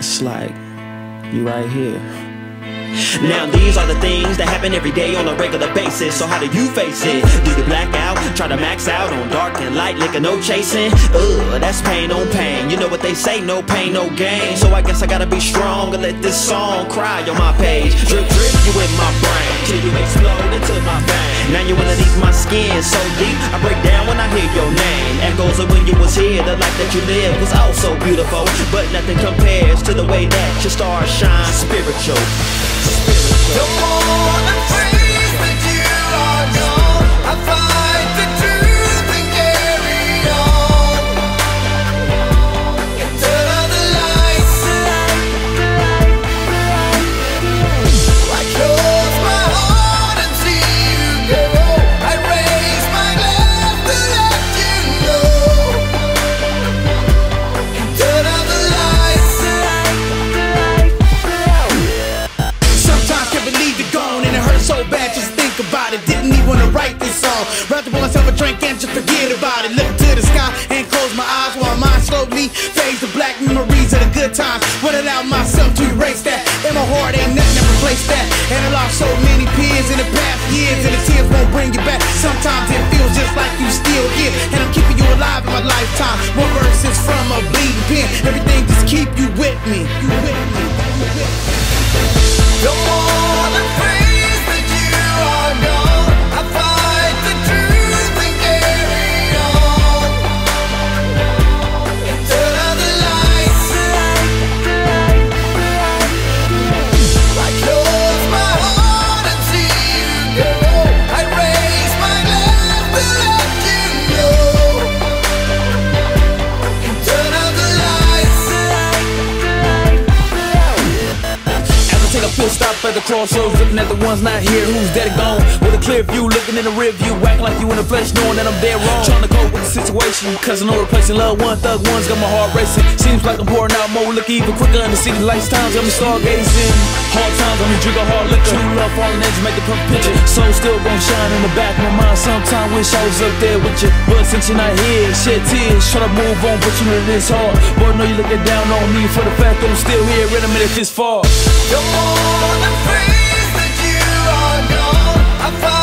It's like you right here. Now these are the things that happen every day on a regular basis. So how do you face it? Do you black out? Try to max out on dark and light, liquor, no chasing? Ugh, that's pain on pain. You know what they say, no pain, no gain. So I guess I gotta be strong and let this song cry on my page. Drip, drip, you in my brain till you explode into my veins. Now you underneath my skin so deep, I break down when I hear your name. Of when you was here, the life that you lived was also beautiful, but nothing compares to the way that your stars shine spiritual. The Rather pour myself a drink and just forget about it. Look to the sky and close my eyes while my mind slowly fades to black memories of the good times. Won't allow myself to erase that. In my heart ain't nothing to replace that. And I lost so many peers in the past years and the tears won't bring you back. Sometimes it feels just like you still here. And I'm keeping you alive in my lifetime. More verses from a bleeding pen. Everything just keep you with me. You with pit stop at the crossroads, looking at the ones not here, who's dead and gone. With a clear view, looking in the rear view, acting like you in the flesh, knowing that I'm dead wrong. Trying to cope with the situation, cause I know replacing loved one, thug ones got my heart racing. Seems like I'm pouring out more, look even quicker in the city lights times, got me stargazing. Hard times, I'm drink a hard liquor. True love falling edge, make the perfect picture. Soul still gon' shine in the back of my mind. Sometimes wish I was up there with you, but since you're not here, shed tears, try to move on, but you know that it's hard. Boy, know you looking down on me for the fact that I'm still here, and I made it this far all the things that you are known.